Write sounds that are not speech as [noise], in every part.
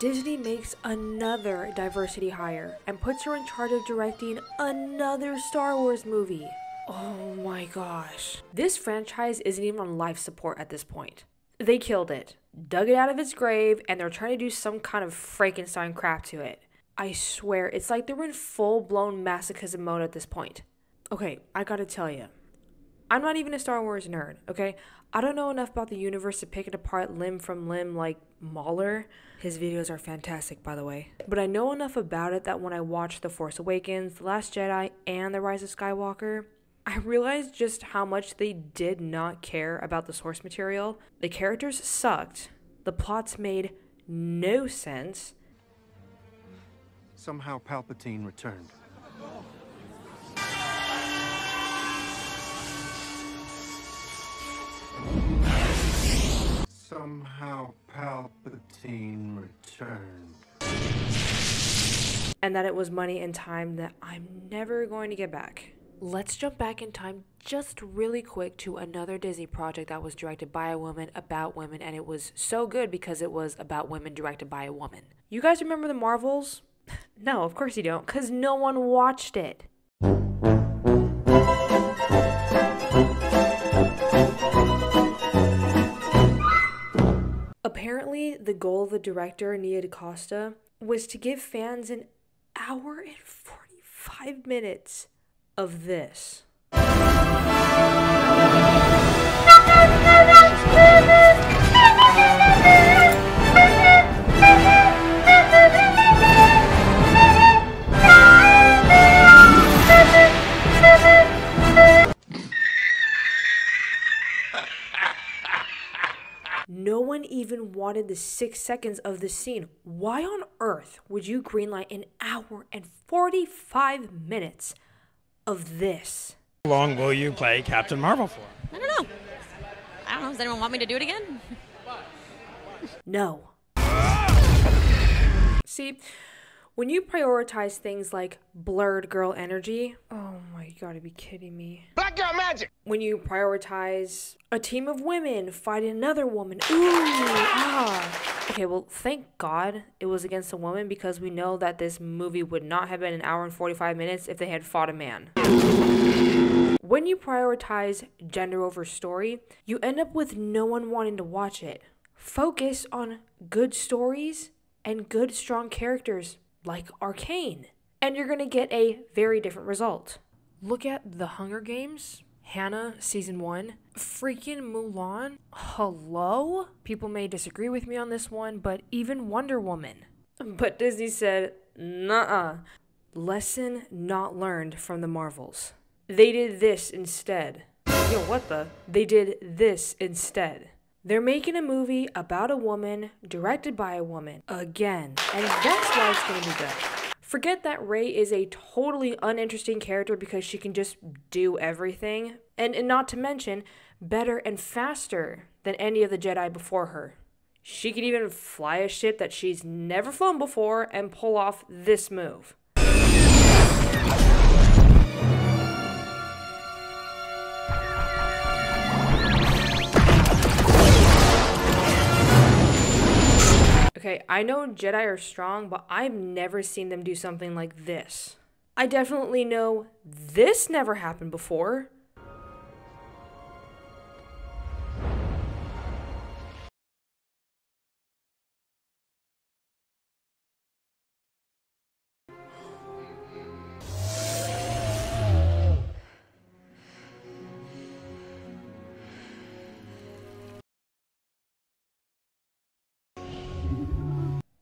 Disney makes another diversity hire and puts her in charge of directing another Star Wars movie. Oh my gosh. This franchise isn't even on life support at this point. They killed it, dug it out of its grave, and they're trying to do some kind of Frankenstein crap to it. I swear, it's like they're in full blown masochism mode at this point. Okay, I gotta tell you, I'm not even a Star Wars nerd, okay? I don't know enough about the universe to pick it apart limb from limb like Mauler. His videos are fantastic, by the way. But I know enough about it that when I watched The Force Awakens, The Last Jedi, and The Rise of Skywalker, I realized just how much they did not care about the source material. The characters sucked, the plots made no sense. Somehow Palpatine returned. Somehow Palpatine returned. And that it was money and time that I'm never going to get back. Let's jump back in time just really quick to another Disney project that was directed by a woman about women, and it was so good because it was about women directed by a woman. You guys remember the Marvels? [laughs] no, of course you don't, because no one watched it. The goal of the director, Nia DaCosta, was to give fans an hour and 45 minutes of this. Even wanted the six seconds of the scene. Why on earth would you greenlight an hour and 45 minutes of this? How long will you play Captain Marvel for? I don't know. I don't know. Does anyone want me to do it again? No. See, when you prioritize things like blurred girl energy, oh my, you gotta be kidding me. Black girl magic! When you prioritize a team of women fighting another woman, ooh, ah. Okay, well, thank God it was against a woman because we know that this movie would not have been an hour and 45 minutes if they had fought a man. When you prioritize gender over story, you end up with no one wanting to watch it. Focus on good stories and good, strong characters like Arcane, and you're gonna get a very different result. Look at The Hunger Games, Hannah season one, freaking Mulan. Hello? People may disagree with me on this one, but even Wonder Woman. But Disney said, nah, lesson not learned from the Marvels. They did this instead. Yo, what the? They did this instead. They're making a movie about a woman, directed by a woman, again. And that's why it's gonna be good. Forget that Rey is a totally uninteresting character because she can just do everything. And, and not to mention, better and faster than any of the Jedi before her. She can even fly a ship that she's never flown before and pull off this move. Okay, I know Jedi are strong, but I've never seen them do something like this. I definitely know this never happened before.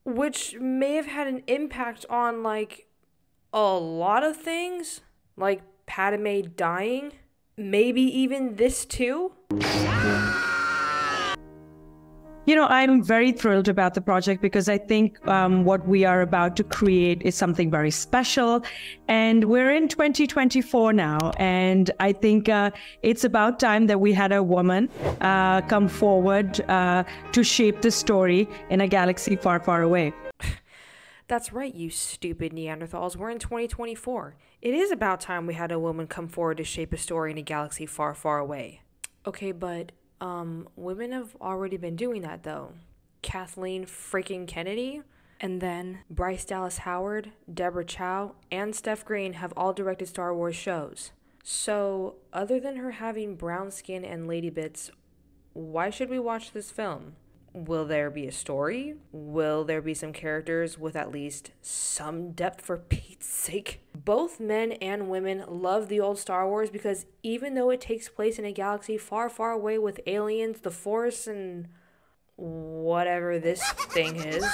Which may have had an impact on like a lot of things, like Padme dying, maybe even this too. You know, I'm very thrilled about the project because I think um, what we are about to create is something very special. And we're in 2024 now. And I think uh, it's about time that we had a woman uh, come forward uh, to shape the story in a galaxy far, far away. That's right, you stupid Neanderthals. We're in 2024. It is about time we had a woman come forward to shape a story in a galaxy far, far away. Okay, but um, women have already been doing that though. Kathleen freaking Kennedy, And then Bryce Dallas Howard, Deborah Chow, and Steph Green have all directed Star Wars shows. So, other than her having brown skin and lady bits, why should we watch this film? Will there be a story? Will there be some characters with at least some depth for Pete's [laughs] sake? Both men and women love the old Star Wars because even though it takes place in a galaxy far, far away with aliens, the Force, and whatever this thing is,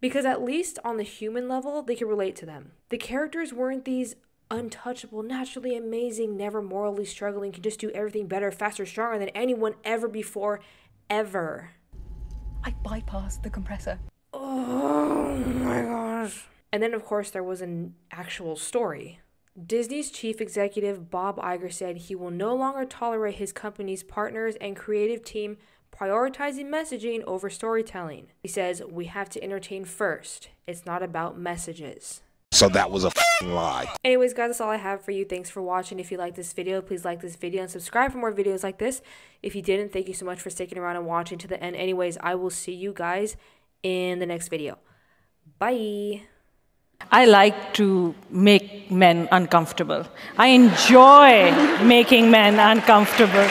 because at least on the human level, they can relate to them. The characters weren't these untouchable, naturally amazing, never morally struggling, can just do everything better, faster, stronger than anyone ever before, ever. I bypassed the compressor. Oh my gosh. And then, of course, there was an actual story. Disney's chief executive Bob Iger said he will no longer tolerate his company's partners and creative team prioritizing messaging over storytelling. He says, We have to entertain first. It's not about messages. So that was a fing lie. Anyways, guys, that's all I have for you. Thanks for watching. If you like this video, please like this video and subscribe for more videos like this. If you didn't, thank you so much for sticking around and watching to the end. Anyways, I will see you guys in the next video. Bye. I like to make men uncomfortable. I enjoy making men uncomfortable.